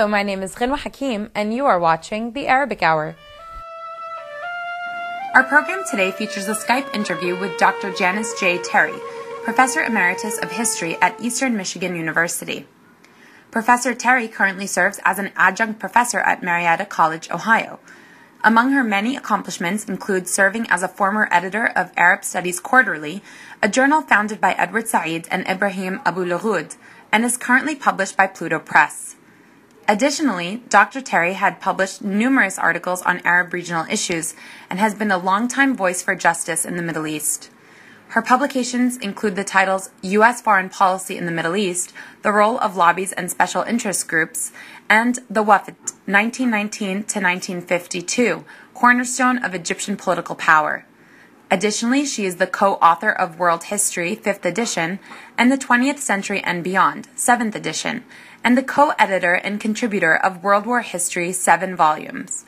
Hello, my name is Ghinwa Hakim, and you are watching the Arabic Hour. Our program today features a Skype interview with Dr. Janice J. Terry, Professor Emeritus of History at Eastern Michigan University. Professor Terry currently serves as an adjunct professor at Marietta College, Ohio. Among her many accomplishments include serving as a former editor of Arab Studies Quarterly, a journal founded by Edward Said and Ibrahim Abu Lughod, and is currently published by Pluto Press. Additionally, Dr. Terry had published numerous articles on Arab regional issues and has been a longtime voice for justice in the Middle East. Her publications include the titles U.S. Foreign Policy in the Middle East, The Role of Lobbies and Special Interest Groups, and The Wafd, 1919 to 1952, Cornerstone of Egyptian Political Power. Additionally, she is the co-author of World History, 5th edition, and the 20th Century and Beyond, 7th edition, and the co-editor and contributor of World War History, 7 volumes.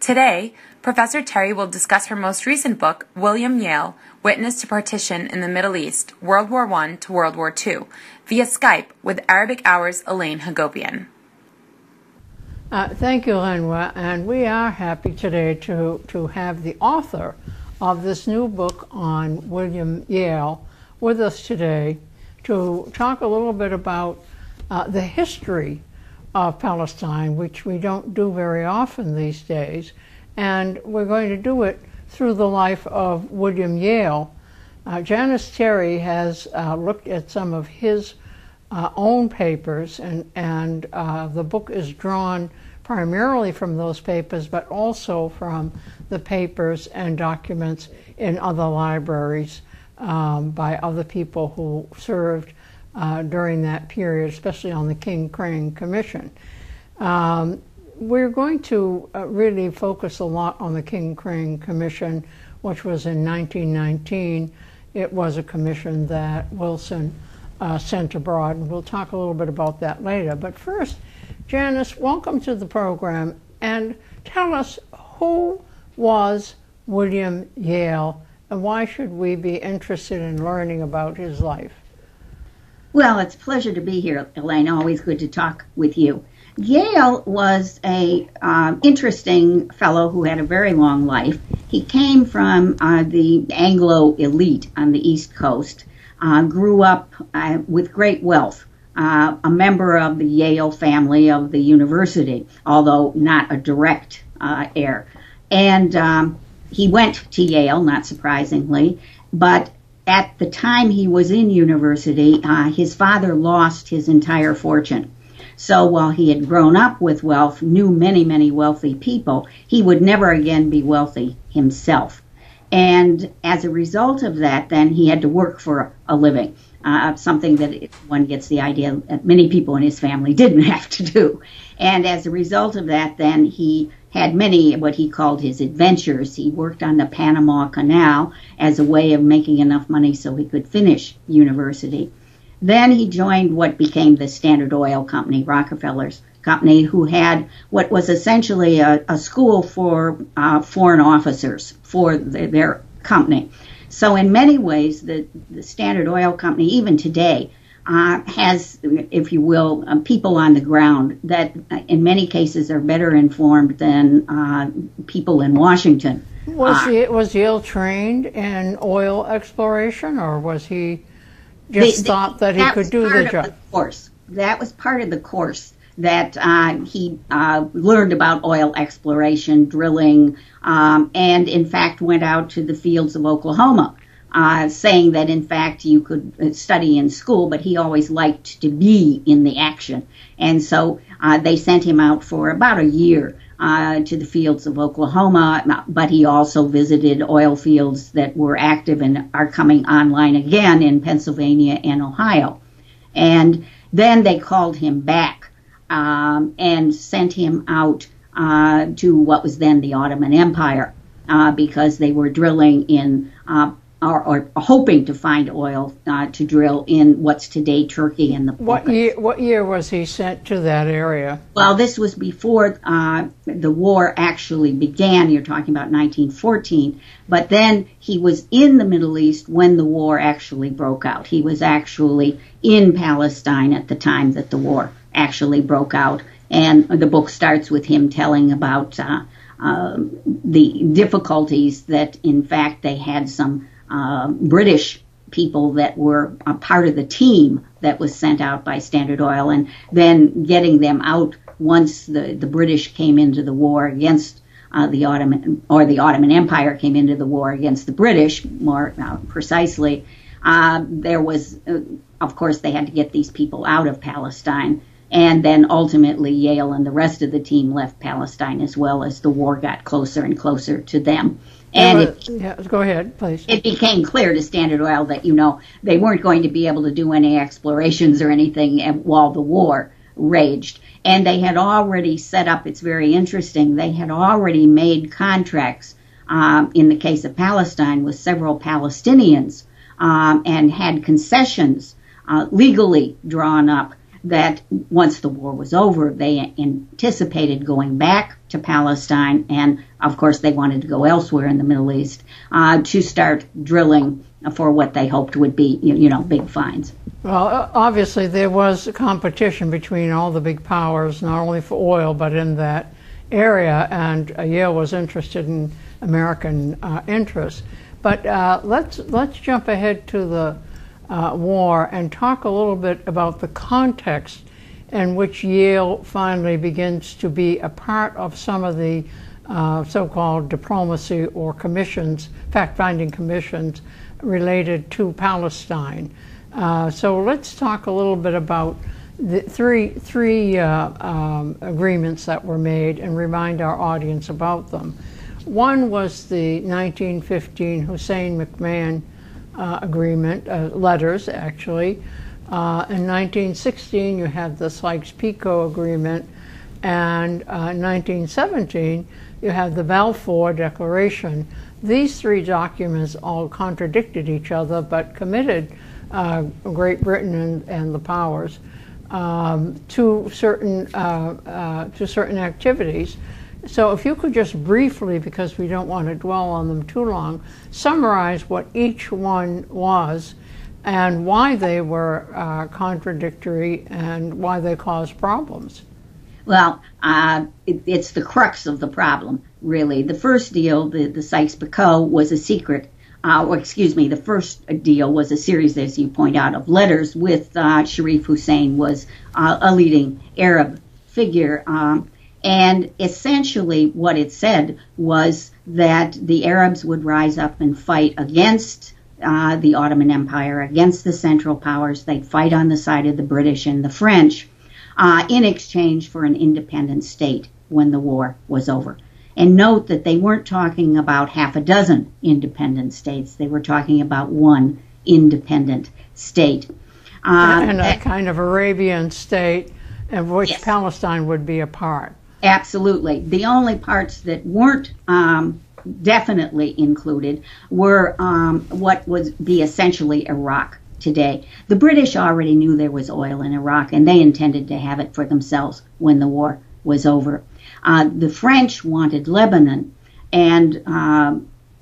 Today, Professor Terry will discuss her most recent book, William Yale, Witness to Partition in the Middle East, World War I to World War II, via Skype with Arabic Hour's Elaine Hagopian. Uh, thank you, Ghinwa, and we are happy today to, to have the author of this new book on William Yale with us today to talk a little bit about uh, the history of Palestine, which we don't do very often these days. And we're going to do it through the life of William Yale. Uh, Janice Terry has uh, looked at some of his uh, own papers, and, and uh, the book is drawn primarily from those papers, but also from the papers and documents in other libraries um, by other people who served uh, during that period, especially on the King Crane Commission. Um, we're going to uh, really focus a lot on the King Crane Commission, which was in 1919. It was a commission that Wilson uh, sent abroad, and we'll talk a little bit about that later. But first, Janice, welcome to the program, and tell us who was William Yale, and why should we be interested in learning about his life? Well, it's a pleasure to be here, Elaine. Always good to talk with you. Yale was a uh, interesting fellow who had a very long life. He came from uh, the Anglo elite on the East Coast, uh, grew up uh, with great wealth, uh, a member of the Yale family of the university, although not a direct uh, heir. And um, he went to Yale, not surprisingly, but at the time he was in university, uh, his father lost his entire fortune. So while he had grown up with wealth, knew many, many wealthy people, he would never again be wealthy himself. And as a result of that, then he had to work for a living, uh, something that one gets the idea that many people in his family didn't have to do. And as a result of that, then he had many what he called his adventures. He worked on the Panama Canal as a way of making enough money so he could finish university. Then he joined what became the Standard Oil Company, Rockefeller's company, who had what was essentially a, a school for uh, foreign officers for the, their company. So in many ways, the, the Standard Oil Company, even today, uh, has, if you will, uh, people on the ground that uh, in many cases are better informed than uh, people in Washington. Was uh, he was Yale trained in oil exploration, or was he just thought that he could do the job? The course that was part of the course that uh, he learned about oil exploration, drilling, um, and in fact went out to the fields of Oklahoma uh, saying that in fact you could uh, study in school, but he always liked to be in the action. And so uh, they sent him out for about a year uh, to the fields of Oklahoma, but he also visited oil fields that were active and are coming online again in Pennsylvania and Ohio. And then they called him back um, and sent him out uh, to what was then the Ottoman Empire uh, because they were drilling in or, or hoping to find oil uh, to drill in what's today Turkey and the what year, what year was he sent to that area? Well, this was before uh, the war actually began. You're talking about 1914, but then he was in the Middle East when the war actually broke out. He was actually in Palestine at the time that the war actually broke out And the book starts with him telling about uh, uh, the difficulties that, in fact, they had some uh, British people that were a part of the team that was sent out by Standard Oil, and then getting them out once the, the British came into the war against uh, the Ottoman or the Ottoman Empire came into the war against the British, more uh, precisely. Uh, there was, uh, of course, they had to get these people out of Palestine. And then ultimately, Yale and the rest of the team left Palestine as well as the war got closer and closer to them. And it, yeah, go ahead, please. It became clear to Standard Oil that you know they weren't going to be able to do any explorations or anything while the war raged. And they had already set up. It's very interesting. They had already made contracts um, in the case of Palestine with several Palestinians um, and had concessions uh, legally drawn up that once the war was over, they anticipated going back to Palestine, and of course, they wanted to go elsewhere in the Middle East uh, to start drilling for what they hoped would be, you know, big finds. Well, obviously, there was competition between all the big powers, not only for oil, but in that area, and uh, Yale was interested in American uh, interests. But uh, let's let's jump ahead to the uh, war and talk a little bit about the context in which Yale finally begins to be a part of some of the uh, so-called diplomacy or commissions, fact-finding commissions related to Palestine. Uh, so let's talk a little bit about the three three uh, um, agreements that were made and remind our audience about them. One was the 1915 Hussein McMahon uh, agreement, uh, letters actually. Uh, in 1916, you have the Sykes-Picot agreement, and uh, in 1917, you have the Balfour Declaration. These three documents all contradicted each other, but committed uh, Great Britain and, and the powers um, to certain uh, to certain activities. So if you could just briefly, because we don't want to dwell on them too long, summarize what each one was and why they were uh, contradictory and why they caused problems. Well, uh, it, it's the crux of the problem, really. The first deal, the, the Sykes-Picot, was a secret. Uh, or excuse me, the first deal was a series, as you point out, of letters with uh, Sharif Hussein was uh, a leading Arab figure. Um, and essentially, what it said was that the Arabs would rise up and fight against uh, the Ottoman Empire, against the Central Powers. They'd fight on the side of the British and the French uh, in exchange for an independent state when the war was over. And note that they weren't talking about half a dozen independent states, they were talking about one independent state. Uh, and a kind of Arabian state of which yes. Palestine would be a part. Absolutely. The only parts that weren't um, definitely included were um, what would be essentially Iraq today. The British already knew there was oil in Iraq and they intended to have it for themselves when the war was over. Uh, the French wanted Lebanon and uh,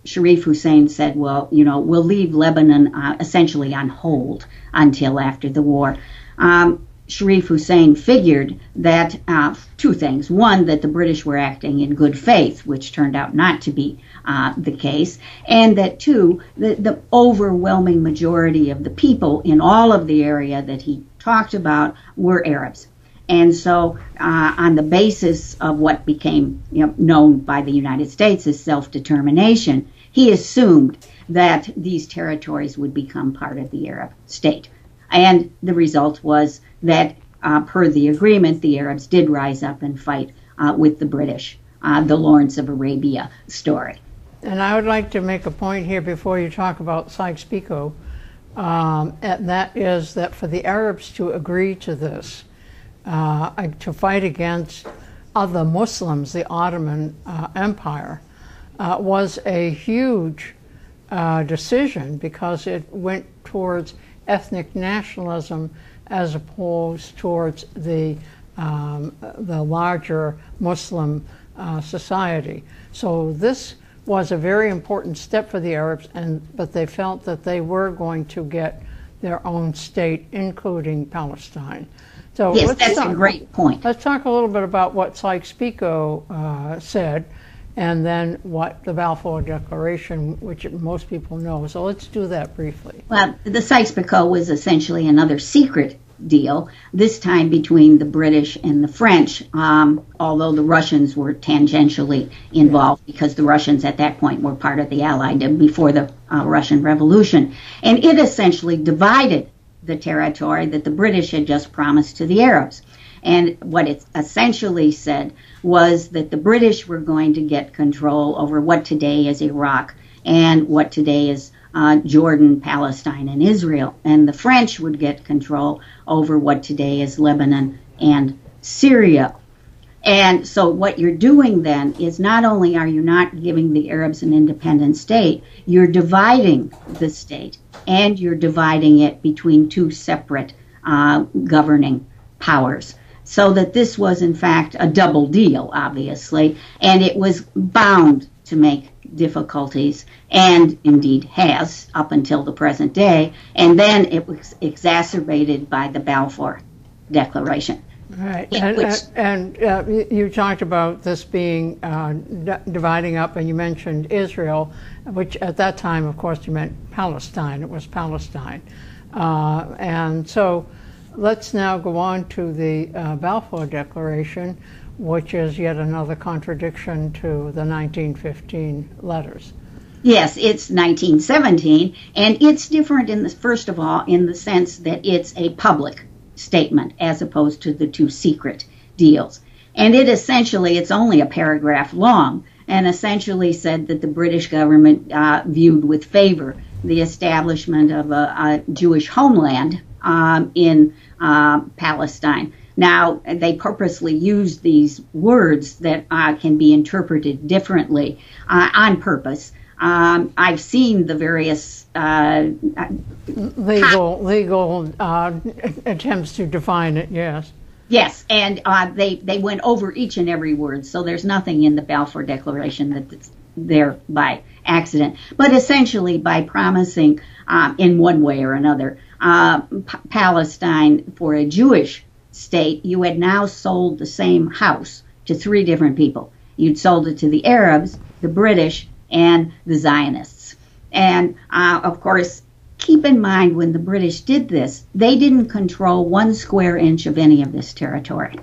Sharif Hussein said, well, you know, we'll leave Lebanon uh, essentially on hold until after the war. Um, Sharif Hussein figured that uh, two things. One, that the British were acting in good faith, which turned out not to be uh, the case. And that two, the, the overwhelming majority of the people in all of the area that he talked about were Arabs. And so, uh, on the basis of what became you know, known by the United States as self determination, he assumed that these territories would become part of the Arab state. And the result was that, uh, per the agreement, the Arabs did rise up and fight uh, with the British, uh, the Lawrence of Arabia story. And I would like to make a point here before you talk about Sykes-Picot, um, and that is that for the Arabs to agree to this, uh, to fight against other Muslims, the Ottoman uh, Empire, uh, was a huge decision because it went towards ethnic nationalism as opposed towards the, um, the larger Muslim uh, society. So this was a very important step for the Arabs, and but they felt that they were going to get their own state, including Palestine. So yes, that's talk, a great point. Let's talk a little bit about what Sykes-Picot uh, said and then what the Balfour Declaration, which most people know. So let's do that briefly. Well, the Sykes-Picot was essentially another secret deal, this time between the British and the French, um, although the Russians were tangentially involved because the Russians at that point were part of the Allied before the uh, Russian Revolution. And it essentially divided the territory that the British had just promised to the Arabs. And what it essentially said was that the British were going to get control over what today is Iraq and what today is uh, Jordan, Palestine, and Israel. And the French would get control over what today is Lebanon and Syria. And so what you're doing then is not only are you not giving the Arabs an independent state, you're dividing the state and you're dividing it between two separate uh, governing powers. So that this was in fact a double deal, obviously, and it was bound to make difficulties, and indeed has up until the present day. And then it was exacerbated by the Balfour Declaration. Right, and, which, and uh, you talked about this being uh, d- dividing up, and you mentioned Israel, which at that time, of course, you meant Palestine. It was Palestine, uh, and so let's now go on to the uh, Balfour Declaration, which is yet another contradiction to the 1915 letters. Yes, it's 1917, and it's different in the first of all in the sense that it's a public statement as opposed to the two secret deals. And it essentially, it's only a paragraph long, and essentially said that the British government uh, viewed with favor the establishment of a, a Jewish homeland um, in uh, Palestine. Now, they purposely used these words that uh, can be interpreted differently uh, on purpose. Um, I've seen the various uh, legal legal uh, attempts to define it. Yes. Yes, and uh, they they went over each and every word, so there's nothing in the Balfour Declaration that's there by accident. But essentially, by promising um, in one way or another uh, P- Palestine for a Jewish state, you had now sold the same house to three different people. You'd sold it to the Arabs, the British, and the Zionists. And uh, of course, keep in mind when the British did this, they didn't control one square inch of any of this territory.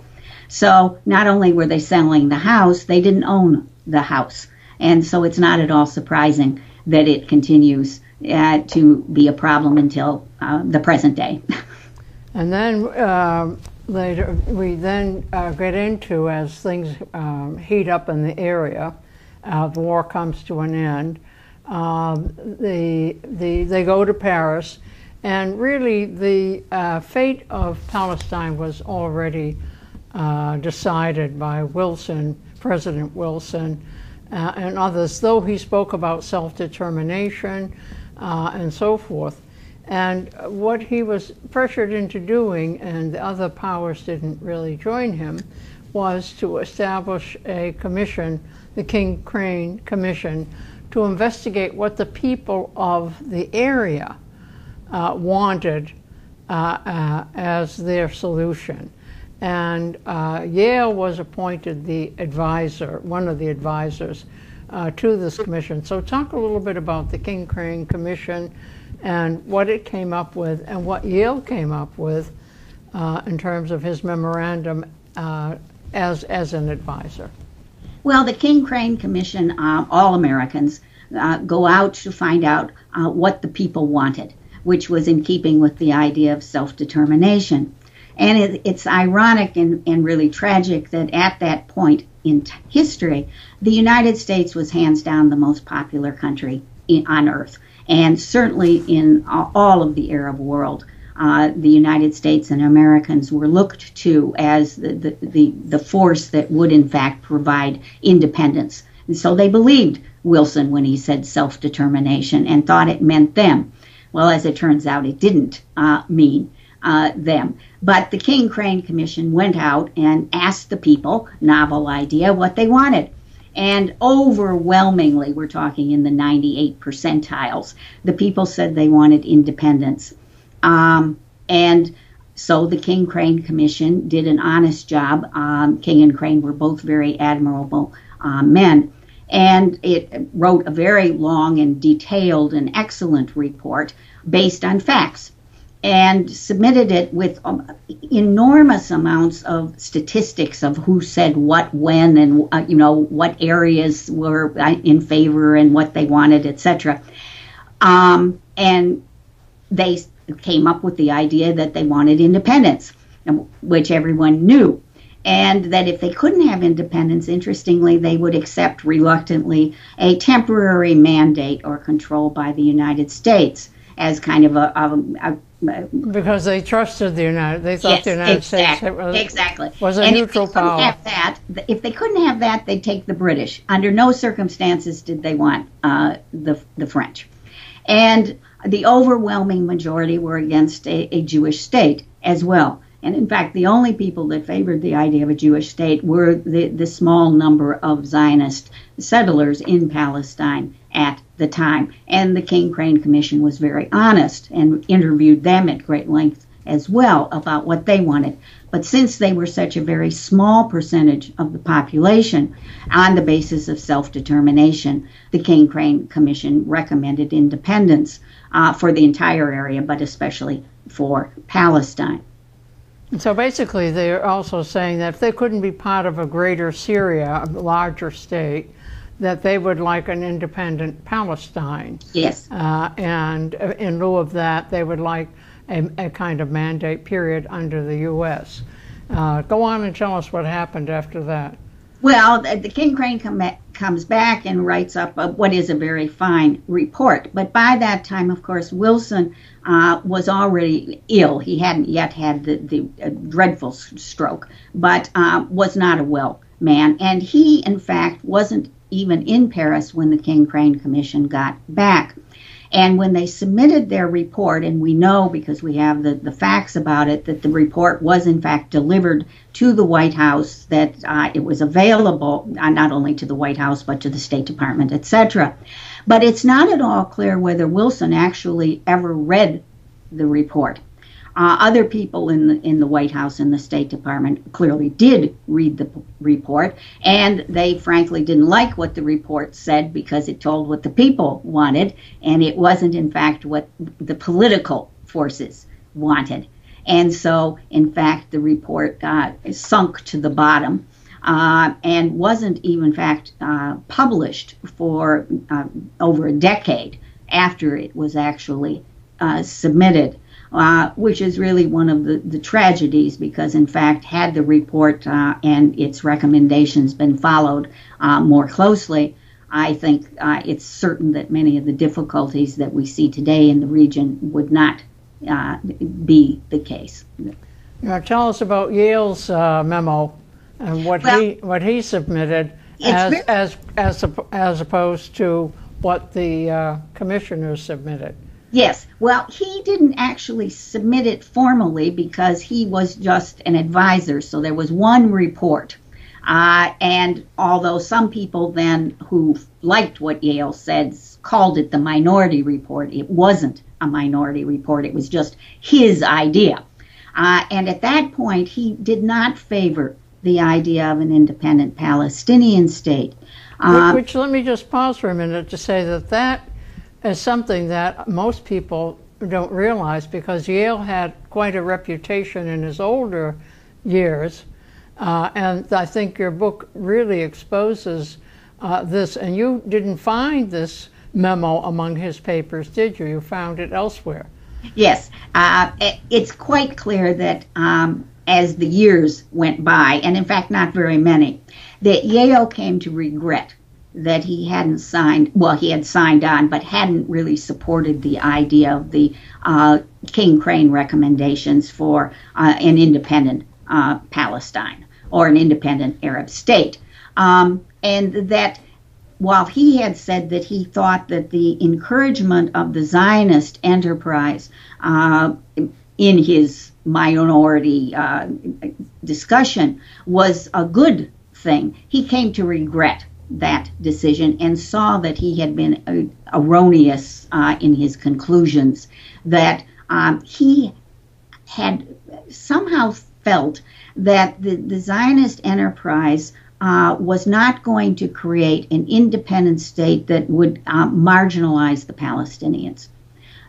So not only were they selling the house, they didn't own the house. And so it's not at all surprising that it continues uh, to be a problem until uh, the present day. and then uh, later, we then uh, get into as things um, heat up in the area, uh, the war comes to an end. Um, the, the, they go to Paris, and really the uh, fate of Palestine was already decided by Wilson, President Wilson. Uh, and others, though he spoke about self determination uh, and so forth. And what he was pressured into doing, and the other powers didn't really join him, was to establish a commission, the King Crane Commission, to investigate what the people of the area uh, wanted uh, uh, as their solution. And uh, Yale was appointed the advisor, one of the advisors uh, to this commission. So, talk a little bit about the King Crane Commission and what it came up with and what Yale came up with in terms of his memorandum as, as an advisor. Well, the King Crane Commission, uh, all Americans uh, go out to find out what the people wanted, which was in keeping with the idea of self determination. And it, it's ironic and, and really tragic that at that point in t- history, the United States was hands down the most popular country in, on earth. And certainly in all of the Arab world, uh, the United States and Americans were looked to as the, the, the, the force that would, in fact, provide independence. And so they believed Wilson when he said self determination and thought it meant them. Well, as it turns out, it didn't uh, mean uh, them. But the King Crane Commission went out and asked the people, novel idea, what they wanted. And overwhelmingly, we're talking in the 98 percentiles, the people said they wanted independence. Um, and so the King Crane Commission did an honest job. Um, King and Crane were both very admirable uh, men. And it wrote a very long and detailed and excellent report based on facts and submitted it with um, enormous amounts of statistics of who said what when and uh, you know what areas were uh, in favor and what they wanted etc um, and they came up with the idea that they wanted independence which everyone knew and that if they couldn't have independence interestingly they would accept reluctantly a temporary mandate or control by the united states as kind of a, a, a because they trusted the United. They thought yes, the United exactly, States was, exactly. was a and neutral if they power. Have that, if they couldn't have that, they'd take the British. Under no circumstances did they want uh, the the French, and the overwhelming majority were against a, a Jewish state as well. And in fact, the only people that favored the idea of a Jewish state were the, the small number of Zionist settlers in Palestine at the time. And the King Crane Commission was very honest and interviewed them at great length as well about what they wanted. But since they were such a very small percentage of the population, on the basis of self determination, the King Crane Commission recommended independence uh, for the entire area, but especially for Palestine. So basically, they're also saying that if they couldn't be part of a greater Syria, a larger state, that they would like an independent Palestine. Yes. Uh, and in lieu of that, they would like a, a kind of mandate period under the U.S. Uh, go on and tell us what happened after that. Well, the King Crane com- comes back and writes up a, what is a very fine report. But by that time, of course, Wilson uh, was already ill. He hadn't yet had the, the uh, dreadful stroke, but uh, was not a well man. And he, in fact, wasn't even in Paris when the King Crane Commission got back. And when they submitted their report, and we know because we have the, the facts about it, that the report was in fact delivered to the White House, that uh, it was available uh, not only to the White House but to the State Department, etc. But it's not at all clear whether Wilson actually ever read the report. Uh, other people in the in the White House and the State Department clearly did read the p- report, and they frankly didn't like what the report said because it told what the people wanted, and it wasn't in fact what the political forces wanted. And so, in fact, the report uh, sunk to the bottom. Uh, and wasn't even, in fact, uh, published for uh, over a decade after it was actually uh, submitted uh, which is really one of the, the tragedies because, in fact, had the report uh, and its recommendations been followed uh, more closely, I think uh, it's certain that many of the difficulties that we see today in the region would not uh, be the case. Now, tell us about Yale's uh, memo and what Well, he what he submitted as very- as as as opposed to what the commissioners submitted. Yes. Well, he didn't actually submit it formally because he was just an advisor. So there was one report. Uh, and although some people then who liked what Yale said called it the minority report, it wasn't a minority report. It was just his idea. Uh, and at that point, he did not favor the idea of an independent Palestinian state. Uh, Which, let me just pause for a minute to say that that is something that most people don't realize because Yale had quite a reputation in his older years. Uh, and I think your book really exposes uh, this. And you didn't find this memo among his papers, did you? You found it elsewhere. Yes, uh, it's quite clear that um, as the years went by, and in fact, not very many, that Yale came to regret that he hadn't signed, well, he had signed on, but hadn't really supported the idea of the uh, King Crane recommendations for uh, an independent uh, Palestine or an independent Arab state. Um, and that while he had said that he thought that the encouragement of the Zionist enterprise uh, in his minority uh, discussion was a good thing, he came to regret that decision and saw that he had been uh, erroneous uh, in his conclusions, that um, he had somehow felt that the, the Zionist enterprise uh, was not going to create an independent state that would uh, marginalize the Palestinians.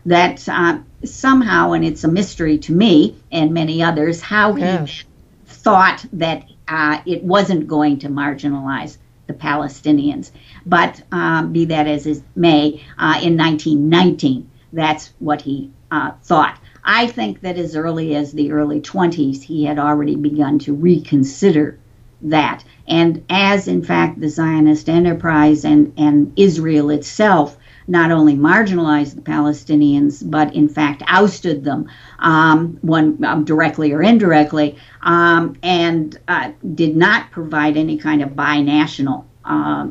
That uh, somehow, and it's a mystery to me and many others, how yes. he thought that uh, it wasn't going to marginalize the Palestinians. But um, be that as it may, uh, in 1919, that's what he uh, thought. I think that as early as the early 20s, he had already begun to reconsider that. And as, in fact, the Zionist enterprise and, and Israel itself not only marginalized the Palestinians, but in fact ousted them, um, one um, directly or indirectly, um, and uh, did not provide any kind of binational uh,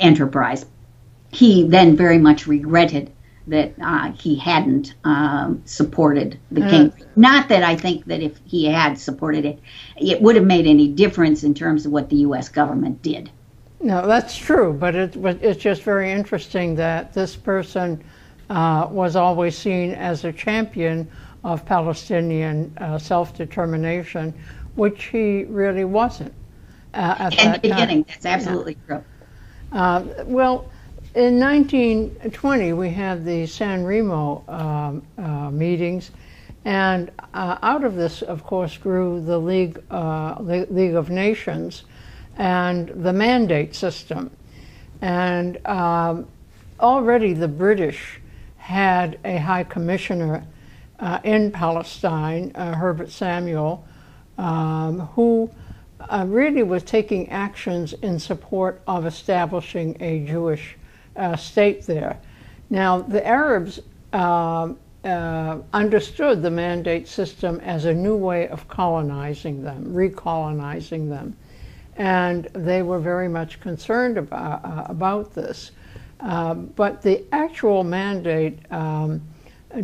enterprise. He then very much regretted that uh, he hadn't um, supported the king. Not that I think that if he had supported it, it would have made any difference in terms of what the U.S. government did. No, that's true, but it, it's just very interesting that this person uh, was always seen as a champion of Palestinian uh, self-determination, which he really wasn't. Uh, at In the beginning, time. that's absolutely yeah. true. Uh, well, in 1920, we had the San Remo um, uh, meetings, and uh, out of this, of course, grew the League, uh, League of Nations and the mandate system. And um, already the British had a high commissioner uh, in Palestine, uh, Herbert Samuel, um, who uh, really was taking actions in support of establishing a Jewish uh, state there. Now, the Arabs uh, uh, understood the mandate system as a new way of colonizing them, recolonizing them. And they were very much concerned about, uh, about this. Uh, but the actual mandate um,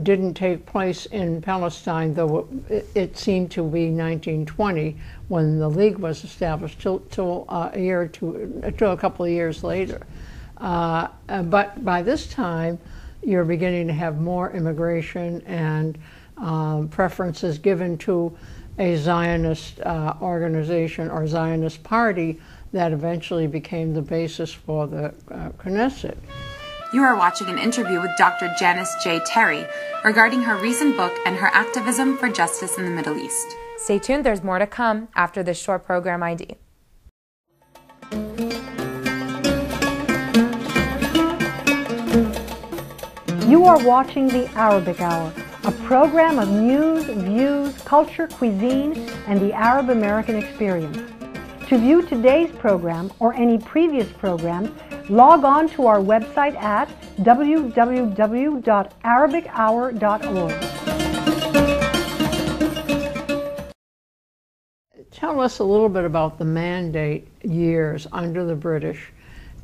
didn't take place in Palestine, though it, it, seemed to be 1920 when the League was established, till, till uh, a year or two, till a couple of years later. Uh, uh, but by this time, you're beginning to have more immigration and um, preferences given to a Zionist uh, organization or Zionist party that eventually became the basis for the uh, Knesset. You are watching an interview with Dr. Janice J. Terry regarding her recent book and her activism for justice in the Middle East. Stay tuned, there's more to come after this short program ID. You are watching the Arabic Hour, a program of news, views, culture, cuisine, and the Arab American experience. To view today's program or any previous program, log on to our website at www.arabichour.org. Tell us a little bit about the mandate years under the British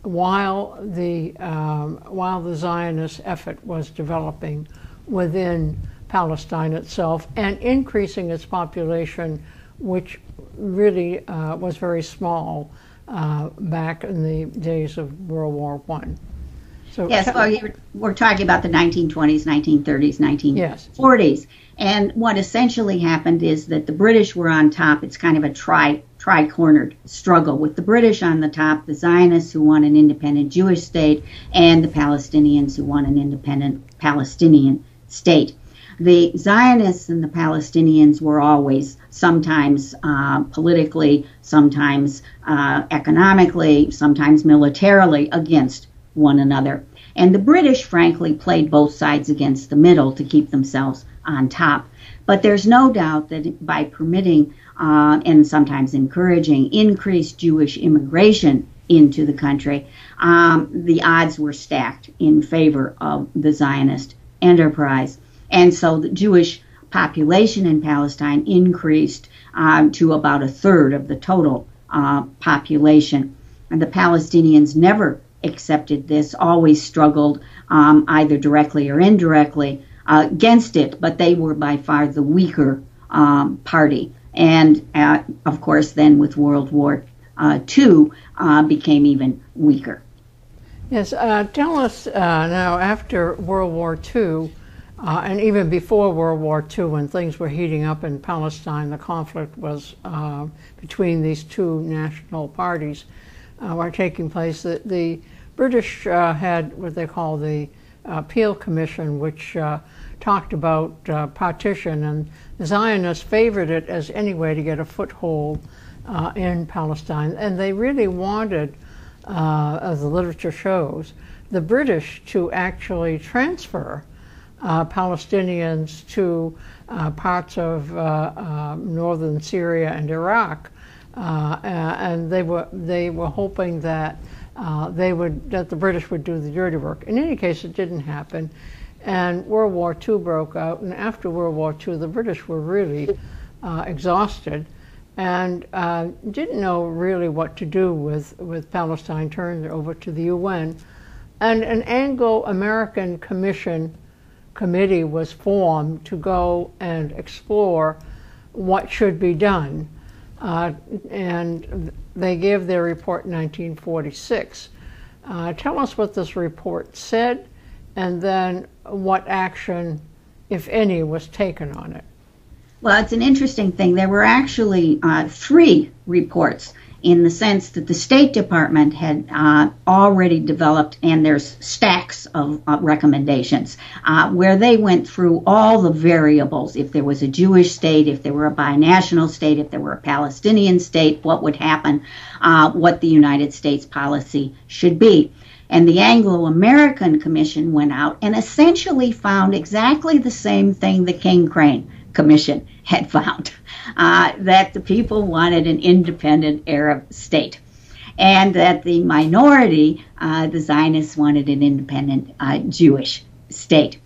while the, um, while the Zionist effort was developing within Palestine itself and increasing its population, which really uh, was very small uh, back in the days of World War One. So yes, well, we're talking about the 1920s, 1930s, 1940s. Yes. And what essentially happened is that the British were on top. It's kind of a tri tri-cornered struggle with the British on the top, the Zionists who want an independent Jewish state, and the Palestinians who want an independent Palestinian state. The Zionists and the Palestinians were always sometimes uh, politically, sometimes uh, economically, sometimes militarily against one another. And the British, frankly, played both sides against the middle to keep themselves on top. But there's no doubt that by permitting uh, and sometimes encouraging increased Jewish immigration into the country, um, the odds were stacked in favor of the Zionist enterprise. And so the Jewish population in Palestine increased um, to about a third of the total uh, population. And the Palestinians never accepted this, always struggled um, either directly or indirectly uh, against it, but they were by far the weaker um, party and uh, of course, then with World War uh, II, uh, became even weaker. Yes, uh, tell us uh, now after World War II, Uh, and even before World War II, when things were heating up in Palestine, the conflict was uh, between these two national parties uh, were taking place. The, the British uh, had what they call the Peel Commission, which talked about partition, and the Zionists favored it as any way to get a foothold in Palestine. And they really wanted, as the literature shows, the British to actually transfer uh, Palestinians to uh, parts of uh, um, northern Syria and Iraq, uh, and they were they were hoping that uh, they would that the British would do the dirty work. In any case, it didn't happen, and World War II broke out. And after World War II, the British were really uh, exhausted and didn't know really what to do with with Palestine. Turned over to the UN. And an Anglo American commission committee was formed to go and explore what should be done. Uh, and they gave their report in 1946. Uh, tell us what this report said and then what action, if any, was taken on it. Well, it's an interesting thing. There were actually uh, three reports in the sense that the State Department had uh, already developed, and there's stacks of uh, recommendations uh, where they went through all the variables. If there was a Jewish state, if there were a binational state, if there were a Palestinian state, what would happen, uh, what the United States policy should be. And the Anglo American Commission went out and essentially found exactly the same thing the King Crane Commission had found uh, that the people wanted an independent Arab state, and that the minority, uh, the Zionists, wanted an independent uh, Jewish state,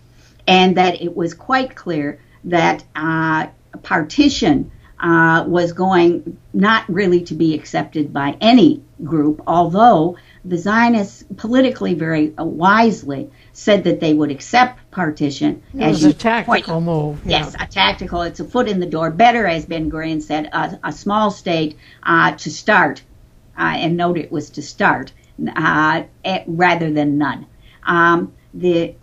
and that it was quite clear that uh, partition uh, was going not really to be accepted by any group, although the Zionists politically very wisely said that they would accept partition. It as was a tactical point. move. Yeah. Yes, a tactical. It's a foot in the door. Better, as Ben Gurion said, a, a small state uh, to start, uh, and note it was to start, uh, rather than none. Um, the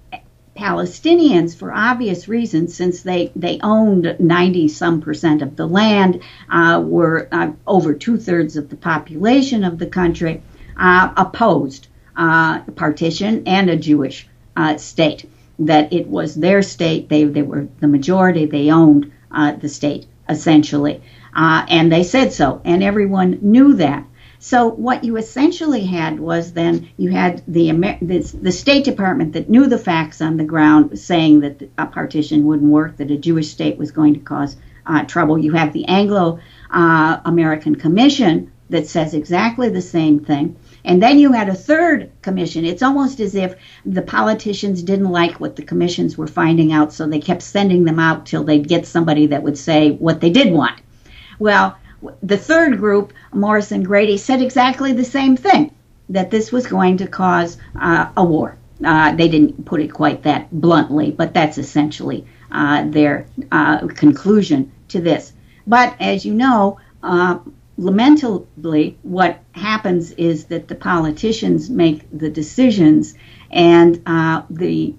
Palestinians, for obvious reasons, since they, they owned 90 some percent of the land, uh, were uh, over two thirds of the population of the country, uh, opposed uh, partition and a Jewish uh, state. That it was their state, they, they were the majority, they owned uh, the state essentially. Uh, and they said so, and everyone knew that. So what you essentially had was then you had the, the, the State Department that knew the facts on the ground, saying that a partition wouldn't work, that a Jewish state was going to cause uh, trouble. You have the Anglo uh, American Commission that says exactly the same thing. And then you had a third commission. It's almost as if the politicians didn't like what the commissions were finding out, so they kept sending them out till they'd get somebody that would say what they did want. Well, the third group, Morrison-Grady, said exactly the same thing that this was going to cause uh, a war. Uh, they didn't put it quite that bluntly, but that's essentially uh, their uh, conclusion to this. But as you know, uh, lamentably, what happens is that the politicians make the decisions and uh, the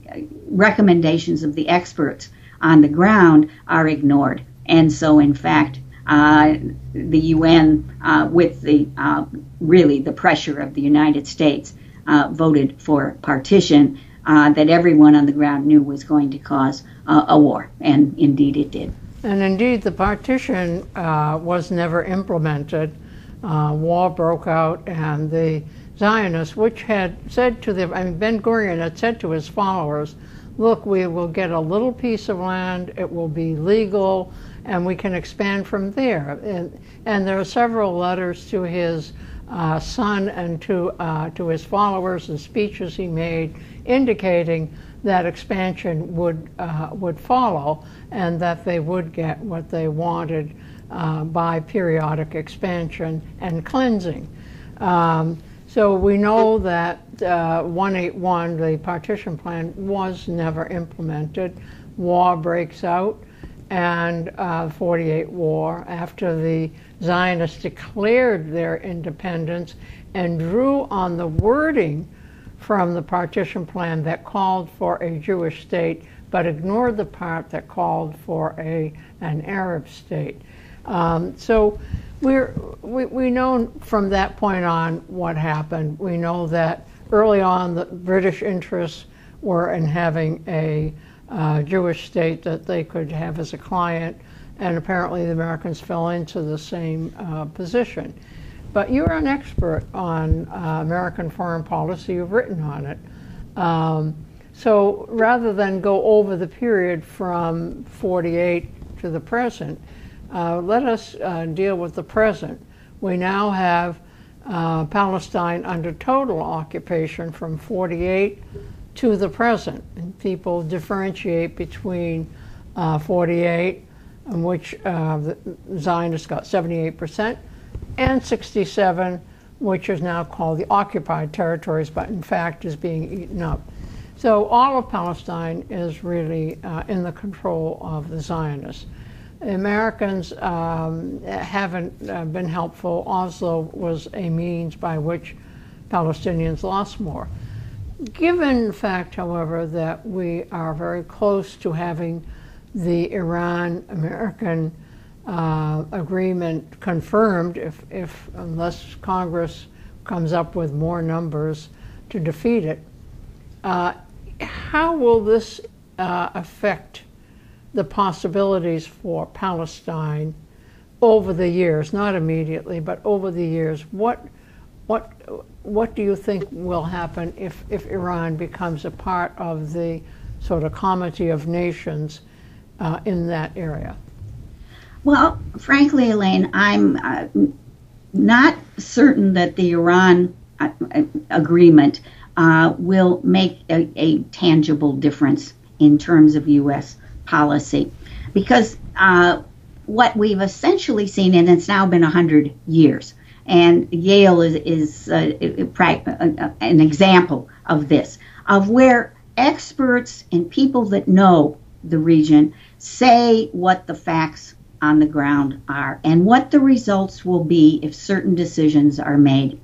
recommendations of the experts on the ground are ignored. And so, in fact, uh, the UN, uh, with the uh, really the pressure of the United States, uh, voted for partition uh, that everyone on the ground knew was going to cause a war, and indeed it did. And indeed, the partition uh, was never implemented. Uh, war broke out, and the Zionists, which had said to them, I mean, Ben Gurion had said to his followers, look, we will get a little piece of land, it will be legal, and we can expand from there. And, and there are several letters to his uh, son and to, uh, to his followers and speeches he made indicating that expansion would, uh, would follow and that they would get what they wanted uh, by periodic expansion and cleansing. Um, so we know that uh, 181, the partition plan, was never implemented. War breaks out, and uh, 48 war after the Zionists declared their independence and drew on the wording from the partition plan that called for a Jewish state but ignored the part that called for a, an Arab state. Um, so we're, we, we know from that point on what happened. We know that early on the British interests were in having a uh, Jewish state that they could have as a client, and apparently the Americans fell into the same uh, position. But you're an expert on uh, American foreign policy, you've written on it. Um, so rather than go over the period from 48 to the present, uh, let us uh, deal with the present. We now have uh, Palestine under total occupation from 48 to the present. And people differentiate between uh, 48, in which uh, the Zionists got 78%, and 67, which is now called the occupied territories, but in fact is being eaten up. So all of Palestine is really uh, in the control of the Zionists. The Americans um, haven't uh, been helpful. Oslo was a means by which Palestinians lost more. Given the fact, however, that we are very close to having the Iran American uh, agreement confirmed, if, if unless Congress comes up with more numbers to defeat it, uh, how will this uh, affect the possibilities for Palestine over the years, not immediately, but over the years? What, what, what do you think will happen if, if Iran becomes a part of the sort of comity of nations uh, in that area? Well, frankly, Elaine, I'm uh, not certain that the Iran uh, agreement uh, will make a, a, tangible difference in terms of U.S. policy. Because uh, what we've essentially seen, and it's now been 100 years, and Yale is, is uh, uh, an example of this, of where experts and people that know the region say what the facts on the ground are and what the results will be if certain decisions are made.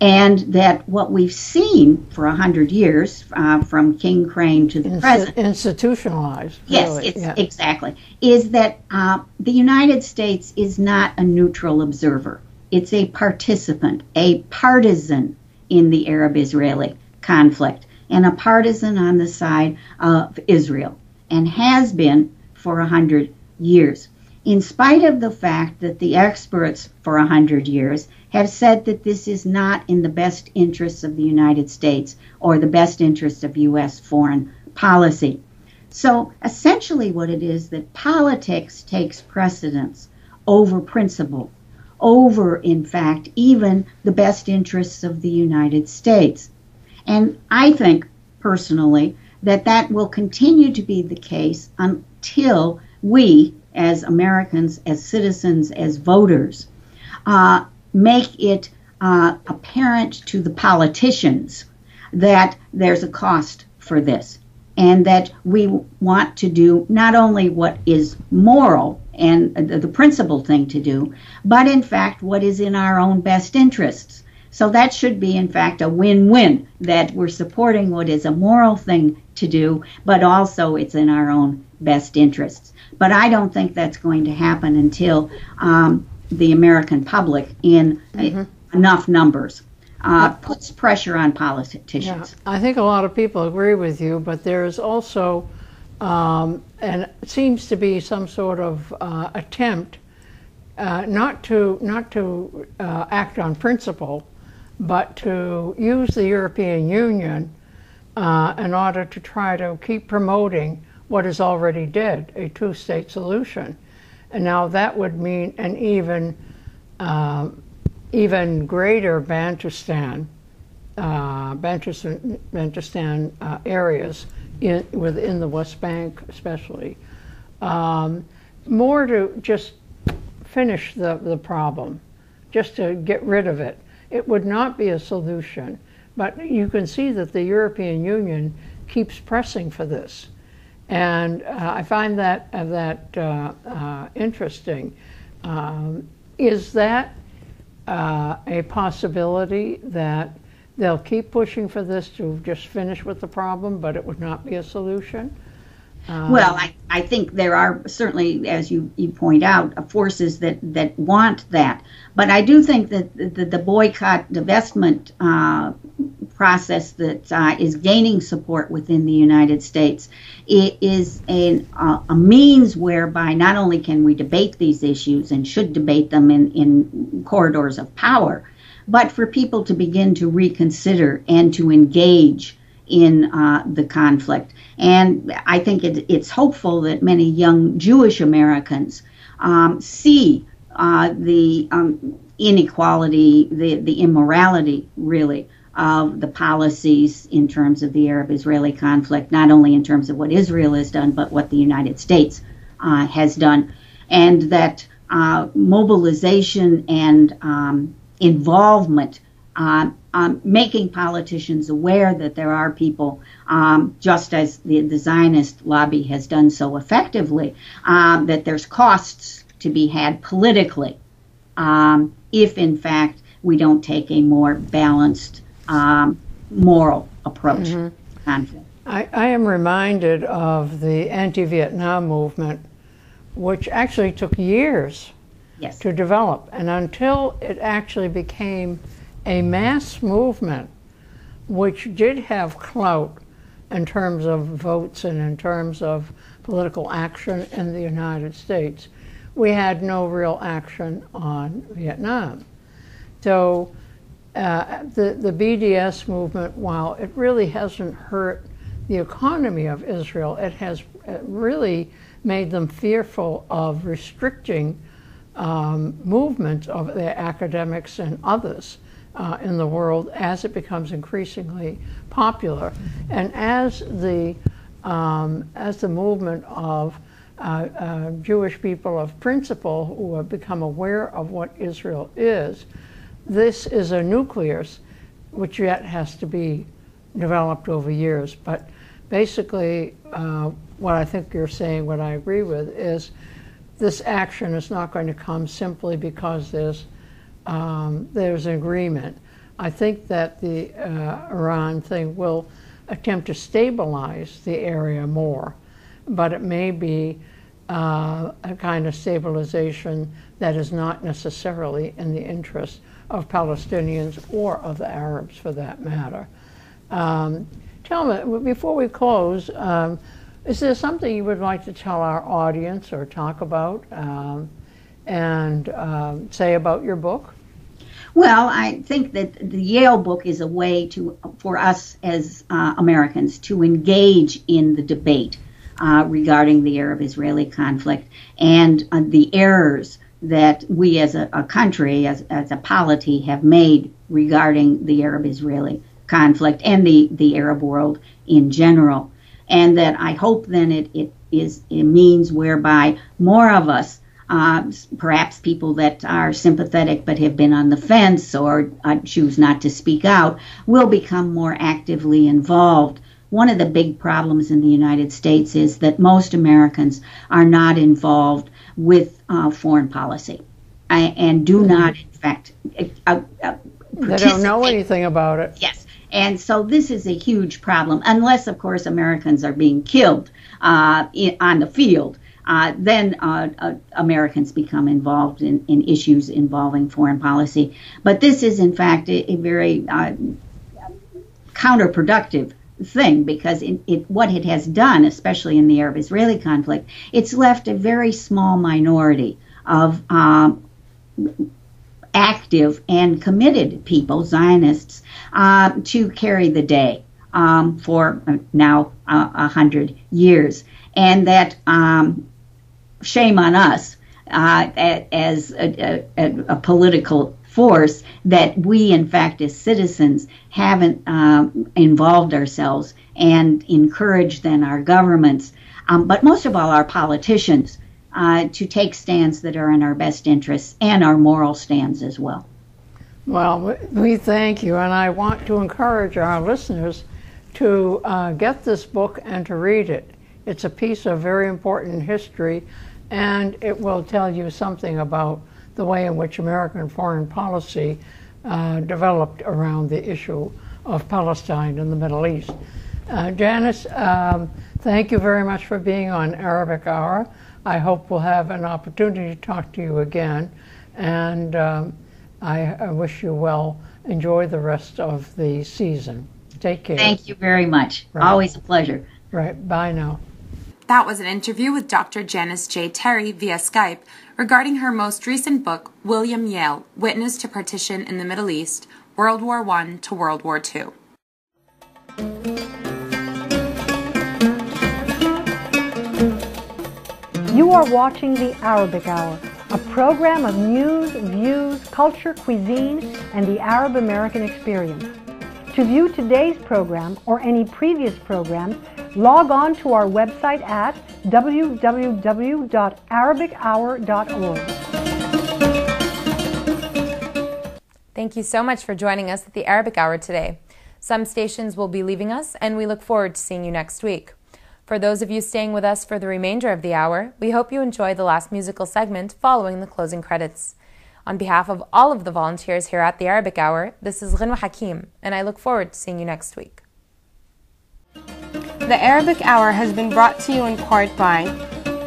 And that what we've seen for a hundred years, uh, from King Crane to the Inst- present, institutionalized. Yes, yeah. exactly. Is that uh, the United States is not a neutral observer it's a participant, a partisan in the Arab Israeli conflict, and a partisan on the side of Israel, and has been for a hundred years. In spite of the fact that the experts for a hundred years have said that this is not in the best interests of the United States or the best interests of U.S. foreign policy. So essentially, what it is that politics takes precedence over principle over, in fact, even the best interests of the United States. And I think, personally, that that will continue to be the case until we, as Americans, as citizens, as voters, uh, make it uh, apparent to the politicians that there's a cost for this and that we want to do not only what is moral and the, principal thing to do, but in fact what is in our own best interests. So that should be, in fact, a win win that we're supporting what is a moral thing to do, but also it's in our own best interests. But I don't think that's going to happen until um, the American public, in mm-hmm. enough numbers, uh, puts pressure on politicians. Yeah, I think a lot of people agree with you, but there's also, um, and it seems to be some sort of uh, attempt uh, not to not to uh, act on principle, but to use the European Union uh, in order to try to keep promoting what is already dead, a two-state solution. And now that would mean an even um, even greater Bantustan, uh, Bantustan, Bantustan uh, areas in, within the West Bank, especially. Um, more to just finish the, the problem, just to get rid of it. It would not be a solution, but you can see that the European Union keeps pressing for this. And uh, I find that, uh, that uh, uh, interesting. Um, is that uh, a possibility that they'll keep pushing for this to just finish with the problem, but it would not be a solution? Um, well, I, I think there are certainly, as you, you point out, forces that, that want that. But I do think that the, the boycott divestment uh, process that uh, is gaining support within the United States is a, uh, a means whereby not only can we debate these issues and should debate them in, in corridors of power, but for people to begin to reconsider and to engage in uh, the conflict. And I think it, it's hopeful that many young Jewish Americans um, see uh, the um, inequality, the, the immorality, really, of the policies in terms of the Arab Israeli conflict, not only in terms of what Israel has done, but what the United States uh, has done. And that uh, mobilization and um, involvement um, making politicians aware that there are people, um, just as the, the, Zionist lobby has done so effectively, um, that there's costs to be had politically um, if, in fact, we don't take a more balanced um, moral approach mm-hmm. to conflict. I, I am reminded of the anti Vietnam movement, which actually took years yes. to develop. And until it actually became a mass movement which did have clout in terms of votes and in terms of political action in the United States, we had no real action on Vietnam. So uh, the, the BDS movement, while it really hasn't hurt the economy of Israel, it has really made them fearful of restricting um, movement of their academics and others uh, in the world as it becomes increasingly popular, and as the um, as the movement of uh, uh, Jewish people of principle who have become aware of what Israel is, this is a nucleus which yet has to be developed over years. But basically, uh, what I think you're saying, what I agree with, is this action is not going to come simply because there's um, there's an agreement. I think that the uh, Iran thing will attempt to stabilize the area more, but it may be uh, a kind of stabilization that is not necessarily in the interest of Palestinians or of the Arabs for that matter. Um, tell me, before we close, um, is there something you would like to tell our audience or talk about? Um, and um, say about your book? Well, I think that the Yale book is a way to for us as uh, Americans to engage in the debate uh, regarding the Arab-Israeli conflict and uh, the errors that we as a, a country, as, as, a polity, have made regarding the Arab-Israeli conflict and the, the Arab world in general. And that I hope then it, it is it means whereby more of us uh, perhaps people that are sympathetic but have been on the fence or uh, choose not to speak out will become more actively involved. One of the big problems in the United States is that most Americans are not involved with uh, foreign policy and do mm-hmm. not, in fact, uh, uh, they don't know anything about it. Yes. And so this is a huge problem, unless, of course, Americans are being killed uh, in, on the field uh, then uh, uh, Americans become involved in, in, issues involving foreign policy. But this is, in fact, a, a very uh, counterproductive thing because it, it, what it has done, especially in the Arab Israeli conflict, it's left a very small minority of um, active and committed people, Zionists, uh, to carry the day. Um, for now a hundred years, and that um, shame on us uh, as a, a, a, political force that we, in fact, as citizens, haven't uh, involved ourselves and encouraged then our governments, um, but most of all our politicians, uh, to take stands that are in our best interests and our moral stands as well. Well, we thank you, and I want to encourage our listeners to uh, get this book and to read it. It's a piece of very important history and it will tell you something about the way in which American foreign policy uh, developed around the issue of Palestine and the Middle East. Uh, Janice, um, thank you very much for being on Arabic Hour. I hope we'll have an opportunity to talk to you again. And um, I, I wish you well. Enjoy the rest of the season. Take care. Thank you very much. Right. Always a pleasure. Right. Bye now. That was an interview with Dr. Janice J. Terry via Skype regarding her most recent book, William Yale Witness to Partition in the Middle East, World War I to World War II. You are watching the Arabic Hour, a program of news, views, culture, cuisine, and the Arab American experience. To view today's program or any previous programs, log on to our website at www.arabichour.org. Thank you so much for joining us at the Arabic Hour today. Some stations will be leaving us, and we look forward to seeing you next week. For those of you staying with us for the remainder of the hour, we hope you enjoy the last musical segment following the closing credits. On behalf of all of the volunteers here at the Arabic Hour, this is Ghinwa Hakim, and I look forward to seeing you next week. The Arabic Hour has been brought to you in part by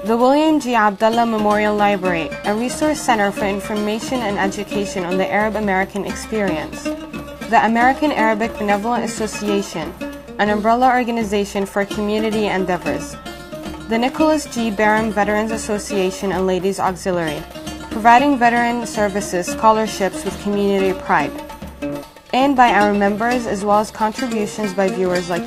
the William G. Abdullah Memorial Library, a resource center for information and education on the Arab American experience, the American Arabic Benevolent Association, an umbrella organization for community endeavors, the Nicholas G. Barham Veterans Association and Ladies Auxiliary, providing veteran services scholarships with community pride, and by our members as well as contributions by viewers like